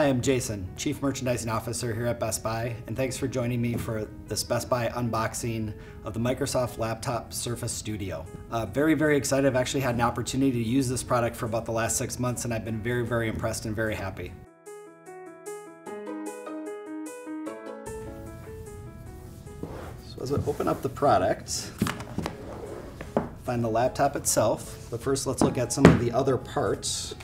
Hi, I'm Jason, Chief Merchandising Officer here at Best Buy, and thanks for joining me for this Best Buy unboxing of the Microsoft Laptop Surface Studio. Uh, very, very excited. I've actually had an opportunity to use this product for about the last six months, and I've been very, very impressed and very happy. So as I open up the product, find the laptop itself, but first let's look at some of the other parts.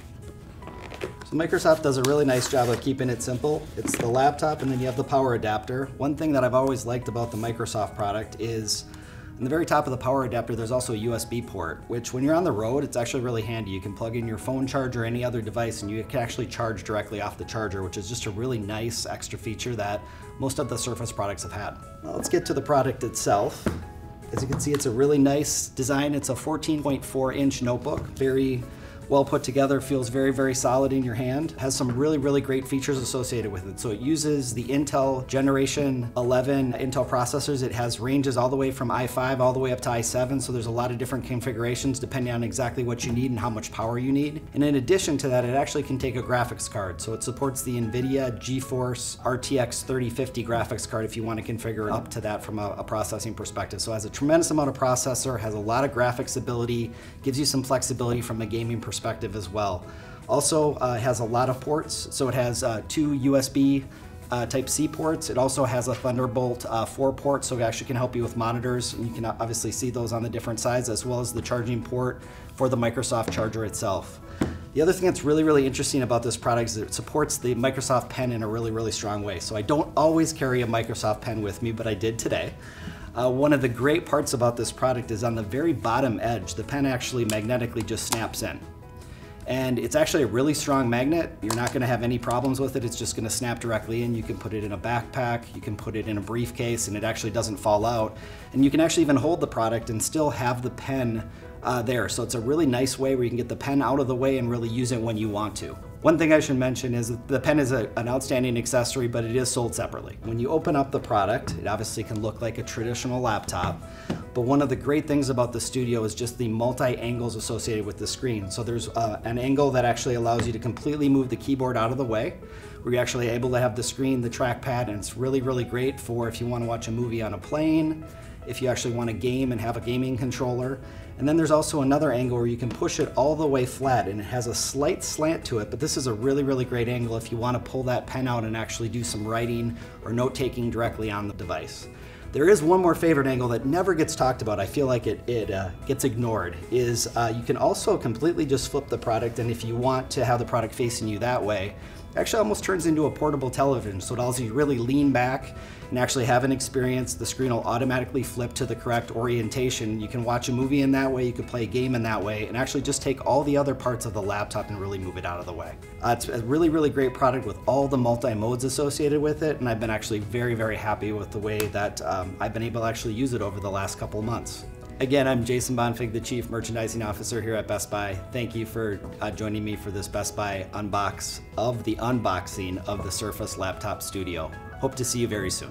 So Microsoft does a really nice job of keeping it simple. It's the laptop and then you have the power adapter. One thing that I've always liked about the Microsoft product is in the very top of the power adapter, there's also a USB port, which when you're on the road, it's actually really handy. You can plug in your phone charger or any other device and you can actually charge directly off the charger, which is just a really nice extra feature that most of the Surface products have had. Well, let's get to the product itself. As you can see, it's a really nice design. It's a 14.4 inch notebook, very well put together, feels very, very solid in your hand. Has some really, really great features associated with it. So it uses the Intel Generation 11 Intel processors. It has ranges all the way from i5 all the way up to i7. So there's a lot of different configurations depending on exactly what you need and how much power you need. And in addition to that, it actually can take a graphics card. So it supports the NVIDIA GeForce RTX 3050 graphics card if you want to configure up to that from a, a processing perspective. So it has a tremendous amount of processor, has a lot of graphics ability, gives you some flexibility from a gaming perspective perspective as well. Also uh, has a lot of ports, so it has uh, two USB uh, Type C ports. It also has a Thunderbolt uh, 4 port, so it actually can help you with monitors. And you can obviously see those on the different sides, as well as the charging port for the Microsoft charger itself. The other thing that's really, really interesting about this product is it supports the Microsoft Pen in a really, really strong way. So I don't always carry a Microsoft Pen with me, but I did today. Uh, one of the great parts about this product is on the very bottom edge, the pen actually magnetically just snaps in and it's actually a really strong magnet. You're not gonna have any problems with it. It's just gonna snap directly in. You can put it in a backpack, you can put it in a briefcase and it actually doesn't fall out. And you can actually even hold the product and still have the pen uh, there. So it's a really nice way where you can get the pen out of the way and really use it when you want to. One thing I should mention is the pen is a, an outstanding accessory, but it is sold separately. When you open up the product, it obviously can look like a traditional laptop, but one of the great things about the Studio is just the multi-angles associated with the screen. So there's uh, an angle that actually allows you to completely move the keyboard out of the way. Where you're actually able to have the screen, the trackpad, and it's really, really great for if you want to watch a movie on a plane, if you actually want to game and have a gaming controller. And then there's also another angle where you can push it all the way flat and it has a slight slant to it, but this is a really, really great angle if you want to pull that pen out and actually do some writing or note taking directly on the device. There is one more favorite angle that never gets talked about. I feel like it, it uh, gets ignored. Is uh, you can also completely just flip the product, and if you want to have the product facing you that way, actually almost turns into a portable television. So it allows you to really lean back and actually have an experience. The screen will automatically flip to the correct orientation. You can watch a movie in that way, you can play a game in that way, and actually just take all the other parts of the laptop and really move it out of the way. Uh, it's a really, really great product with all the multi-modes associated with it, and I've been actually very, very happy with the way that um, I've been able to actually use it over the last couple of months. Again, I'm Jason Bonfig, the Chief Merchandising Officer here at Best Buy. Thank you for uh, joining me for this Best Buy unbox of the unboxing of the Surface Laptop Studio. Hope to see you very soon.